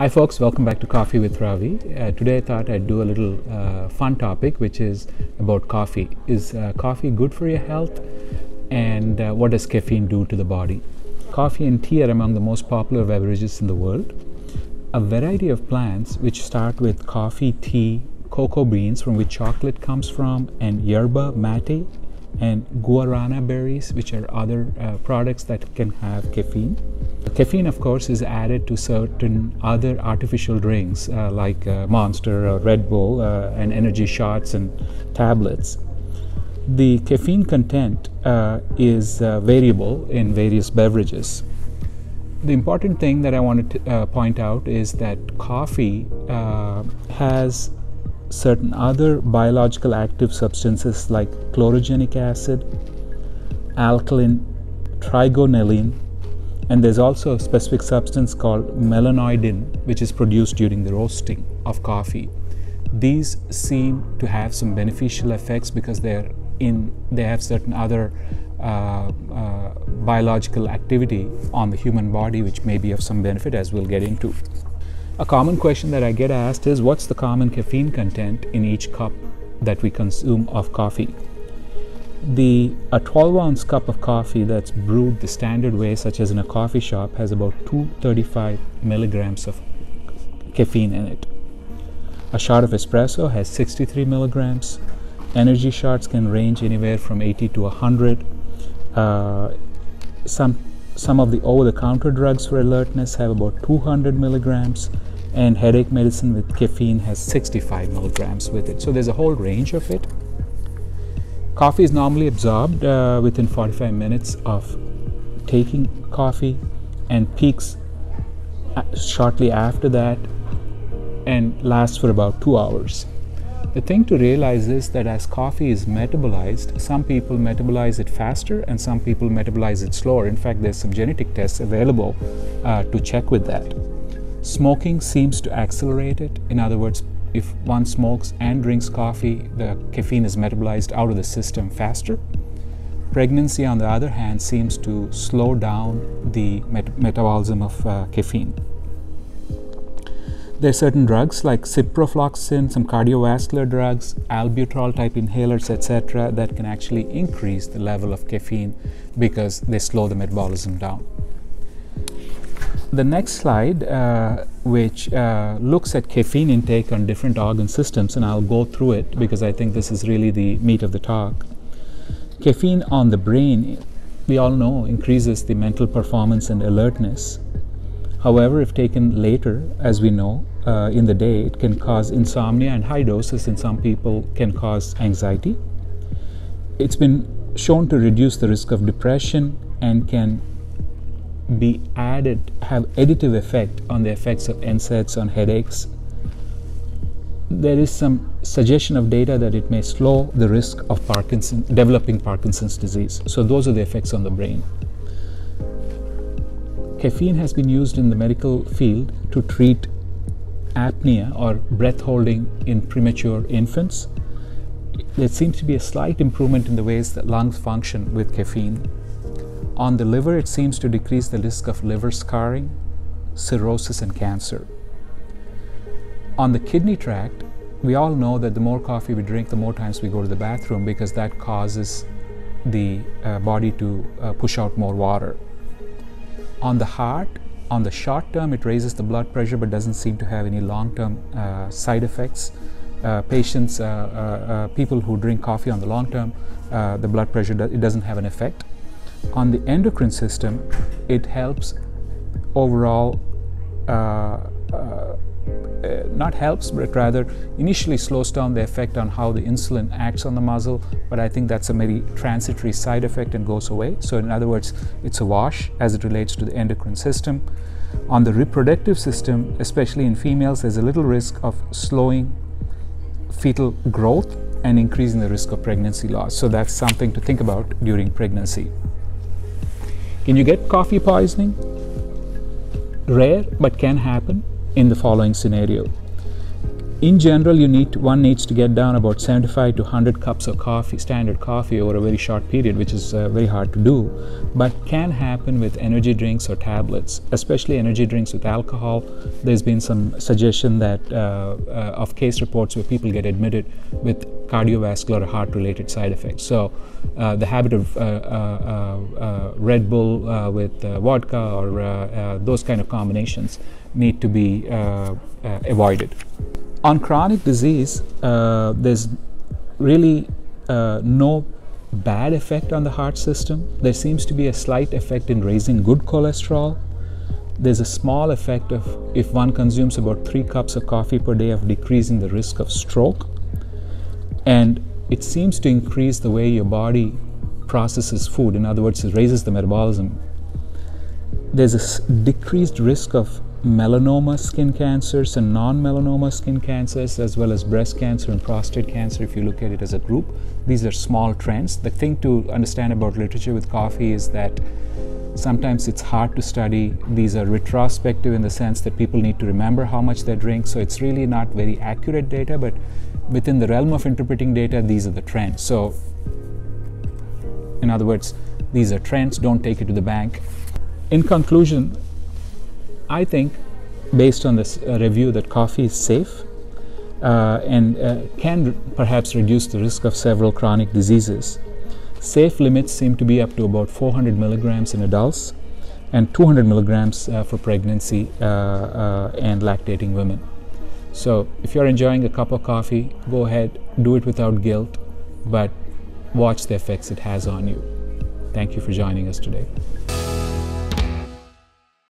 Hi, folks, welcome back to Coffee with Ravi. Uh, today I thought I'd do a little uh, fun topic, which is about coffee. Is uh, coffee good for your health? And uh, what does caffeine do to the body? Coffee and tea are among the most popular beverages in the world. A variety of plants, which start with coffee, tea, cocoa beans, from which chocolate comes from, and yerba mate, and guarana berries, which are other uh, products that can have caffeine. Caffeine, of course, is added to certain other artificial drinks uh, like uh, Monster or Red Bull uh, and energy shots and tablets. The caffeine content uh, is uh, variable in various beverages. The important thing that I want to point out is that coffee has certain other biological active substances like chlorogenic acid, alkaline, trigonelline, and there's also a specific substance called melanoidin, which is produced during the roasting of coffee. These seem to have some beneficial effects because they're in they have certain other uh, uh, biological activity on the human body, which may be of some benefit, as we'll get into. A common question that I get asked is what's the common caffeine content in each cup that we consume of coffee? The a 12 ounce cup of coffee that's brewed the standard way, such as in a coffee shop, has about 235 milligrams of caffeine in it. A shot of espresso has 63 milligrams. Energy shots can range anywhere from 80 to 100. Uh, some some of the over-the-counter drugs for alertness have about 200 milligrams, and headache medicine with caffeine has 65 milligrams with it. So there's a whole range of it. Coffee is normally absorbed uh, within 45 minutes of taking coffee and peaks shortly after that and lasts for about two hours. The thing to realize is that as coffee is metabolized, some people metabolize it faster and some people metabolize it slower. In fact, there's some genetic tests available uh, to check with that. Smoking seems to accelerate it. In other words, if one smokes and drinks coffee, the caffeine is metabolized out of the system faster. Pregnancy, on the other hand, seems to slow down the met- metabolism of uh, caffeine. There are certain drugs like ciprofloxacin, some cardiovascular drugs, albuterol type inhalers, etc., that can actually increase the level of caffeine because they slow the metabolism down. The next slide, uh, which uh, looks at caffeine intake on different organ systems, and I'll go through it because I think this is really the meat of the talk. Caffeine on the brain, we all know, increases the mental performance and alertness. However, if taken later, as we know, uh, in the day, it can cause insomnia, and high doses in some people can cause anxiety. It's been shown to reduce the risk of depression and can be added, have additive effect on the effects of NSAIDs on headaches. There is some suggestion of data that it may slow the risk of Parkinson, developing Parkinson's disease. So those are the effects on the brain. Caffeine has been used in the medical field to treat apnea or breath holding in premature infants. There seems to be a slight improvement in the ways that lungs function with caffeine. On the liver, it seems to decrease the risk of liver scarring, cirrhosis, and cancer. On the kidney tract, we all know that the more coffee we drink, the more times we go to the bathroom because that causes the uh, body to uh, push out more water. On the heart, on the short term, it raises the blood pressure but doesn't seem to have any long term uh, side effects. Uh, patients, uh, uh, people who drink coffee on the long term, the blood pressure, do- it doesn't have an effect. On the endocrine system, it helps overall uh, not helps, but rather initially slows down the effect on how the insulin acts on the muscle. But I think that's a very transitory side effect and goes away. So, in other words, it's a wash as it relates to the endocrine system. On the reproductive system, especially in females, there's a little risk of slowing fetal growth and increasing the risk of pregnancy loss. So, that's something to think about during pregnancy. Can you get coffee poisoning? Rare, but can happen in the following scenario. in general you need one needs to get down about 75 to 100 cups of coffee standard coffee over a very short period which is uh, very hard to do but can happen with energy drinks or tablets especially energy drinks with alcohol there's been some suggestion that uh, uh, of case reports where people get admitted with cardiovascular or heart related side effects so uh, the habit of uh, uh, red bull with vodka or those kind of combinations need to be avoided on chronic disease, uh, there's really uh, no bad effect on the heart system. There seems to be a slight effect in raising good cholesterol. There's a small effect of if one consumes about three cups of coffee per day of decreasing the risk of stroke. And it seems to increase the way your body processes food. In other words, it raises the metabolism. There's a decreased risk of melanoma skin cancers and non-melanoma skin cancers as well as breast cancer and prostate cancer if you look at it as a group these are small trends the thing to understand about literature with coffee is that sometimes it's hard to study these are retrospective in the sense that people need to remember how much they drink so it's really not very accurate data but within the realm of interpreting data these are the trends so in other words these are trends don't take it to the bank in conclusion I think, based on this uh, review, that coffee is safe uh, and uh, can perhaps reduce the risk of several chronic diseases. Safe limits seem to be up to about 400 milligrams in adults and 200 milligrams uh, for pregnancy uh, uh, and lactating women. So, if you're enjoying a cup of coffee, go ahead, do it without guilt, but watch the effects it has on you. Thank you for joining us today.